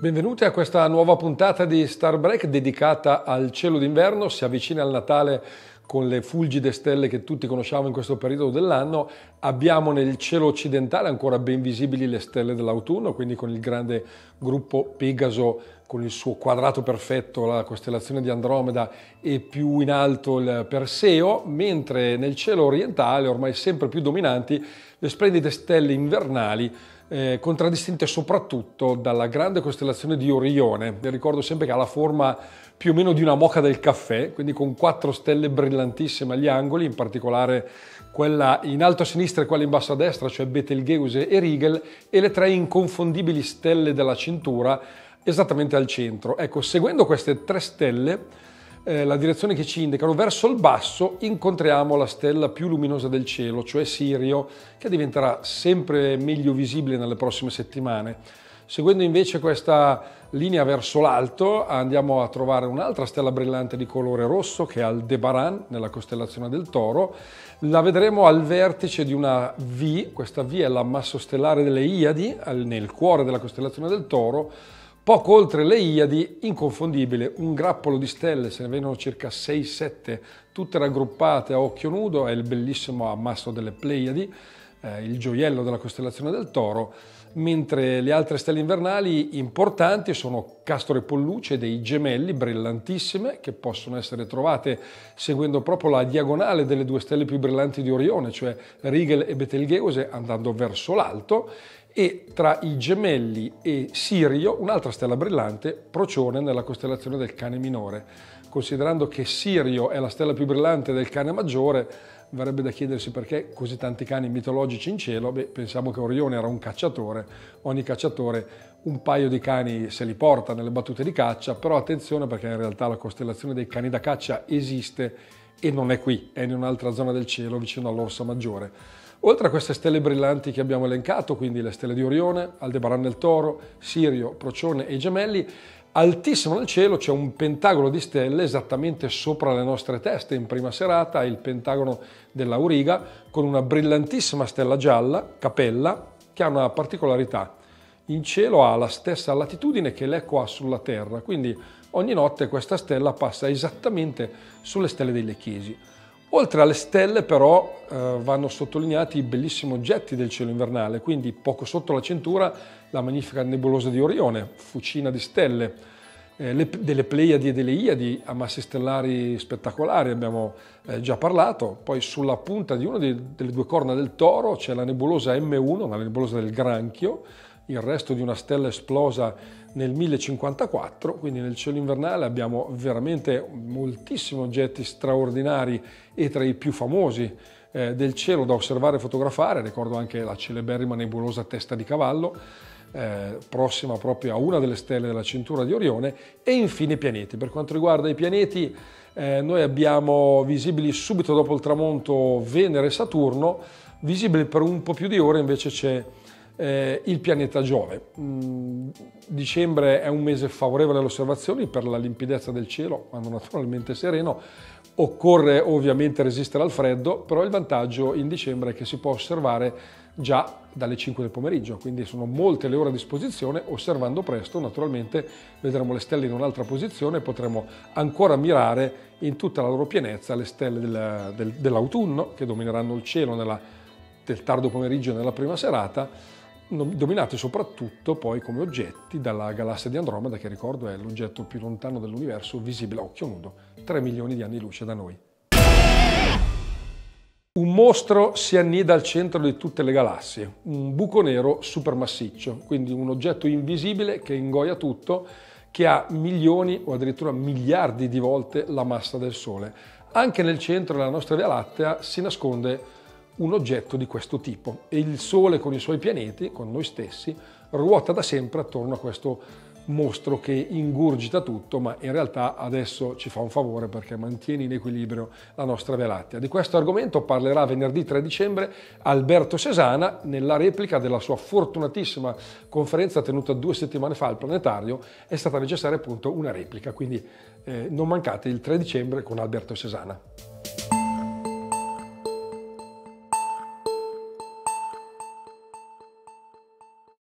Benvenuti a questa nuova puntata di Star Break dedicata al cielo d'inverno. Si avvicina il Natale con le fulgide stelle che tutti conosciamo in questo periodo dell'anno. Abbiamo nel cielo occidentale ancora ben visibili le stelle dell'autunno, quindi con il grande gruppo Pegaso con il suo quadrato perfetto, la costellazione di Andromeda e più in alto il Perseo, mentre nel cielo orientale, ormai sempre più dominanti, le splendide stelle invernali eh, contraddistinte soprattutto dalla grande costellazione di Orione. Vi ricordo sempre che ha la forma più o meno di una moca del caffè, quindi con quattro stelle brillantissime agli angoli, in particolare quella in alto a sinistra e quella in basso a destra, cioè Betelgeuse e Rigel, e le tre inconfondibili stelle della cintura esattamente al centro. Ecco, seguendo queste tre stelle, eh, la direzione che ci indicano, verso il basso incontriamo la stella più luminosa del cielo, cioè Sirio, che diventerà sempre meglio visibile nelle prossime settimane. Seguendo invece questa linea verso l'alto andiamo a trovare un'altra stella brillante di colore rosso che è Aldebaran nella costellazione del Toro. La vedremo al vertice di una V, questa V è l'ammasso stellare delle Iadi, nel cuore della costellazione del Toro, Poco oltre le Iadi, inconfondibile, un grappolo di stelle, se ne vedono circa 6-7, tutte raggruppate a occhio nudo, è il bellissimo ammasso delle Pleiadi, eh, il gioiello della costellazione del Toro, mentre le altre stelle invernali importanti sono Castore e Polluce, dei gemelli brillantissime, che possono essere trovate seguendo proprio la diagonale delle due stelle più brillanti di Orione, cioè Rigel e Betelgeuse, andando verso l'alto, e tra i gemelli e Sirio un'altra stella brillante, Procione nella costellazione del cane minore. Considerando che Sirio è la stella più brillante del cane maggiore, verrebbe da chiedersi perché così tanti cani mitologici in cielo. Beh, pensiamo che Orione era un cacciatore, ogni cacciatore un paio di cani se li porta nelle battute di caccia, però attenzione perché in realtà la costellazione dei cani da caccia esiste e non è qui, è in un'altra zona del cielo vicino all'Orsa Maggiore. Oltre a queste stelle brillanti che abbiamo elencato, quindi le stelle di Orione, Aldebaran del Toro, Sirio, Procione e Gemelli, altissimo nel cielo c'è un pentagono di stelle esattamente sopra le nostre teste in prima serata, il pentagono dell'Auriga, con una brillantissima stella gialla, Capella, che ha una particolarità. In cielo ha la stessa latitudine che l'Eco ha sulla Terra, quindi ogni notte questa stella passa esattamente sulle stelle dei Lecchesi. Oltre alle stelle però eh, vanno sottolineati i bellissimi oggetti del cielo invernale, quindi poco sotto la cintura la magnifica nebulosa di Orione, fucina di stelle, eh, le, delle Pleiadi e delle Iadi a massi stellari spettacolari, abbiamo eh, già parlato, poi sulla punta di una delle due corna del toro c'è la nebulosa M1, la nebulosa del granchio, il resto di una stella esplosa nel 1054, quindi nel cielo invernale abbiamo veramente moltissimi oggetti straordinari e tra i più famosi eh, del cielo da osservare e fotografare, ricordo anche la celeberrima nebulosa testa di cavallo, eh, prossima proprio a una delle stelle della cintura di Orione, e infine i pianeti. Per quanto riguarda i pianeti, eh, noi abbiamo visibili subito dopo il tramonto Venere e Saturno, visibili per un po' più di ore invece c'è eh, il pianeta Giove. Mm, dicembre è un mese favorevole alle osservazioni per la limpidezza del cielo, quando naturalmente sereno. Occorre ovviamente resistere al freddo, però il vantaggio in dicembre è che si può osservare già dalle 5 del pomeriggio, quindi sono molte le ore a disposizione, osservando presto naturalmente vedremo le stelle in un'altra posizione e potremo ancora mirare in tutta la loro pienezza le stelle del, del, dell'autunno che domineranno il cielo nella, del tardo pomeriggio e nella prima serata dominati soprattutto poi come oggetti dalla galassia di Andromeda, che ricordo è l'oggetto più lontano dell'universo visibile a occhio nudo, 3 milioni di anni luce da noi. Un mostro si annida al centro di tutte le galassie, un buco nero supermassiccio, quindi un oggetto invisibile che ingoia tutto, che ha milioni o addirittura miliardi di volte la massa del Sole. Anche nel centro della nostra Via Lattea si nasconde un oggetto di questo tipo e il Sole con i suoi pianeti, con noi stessi, ruota da sempre attorno a questo mostro che ingurgita tutto, ma in realtà adesso ci fa un favore perché mantiene in equilibrio la nostra Via Lattea. Di questo argomento parlerà venerdì 3 dicembre Alberto Cesana nella replica della sua fortunatissima conferenza tenuta due settimane fa al Planetario. È stata necessaria appunto una replica, quindi eh, non mancate il 3 dicembre con Alberto Cesana.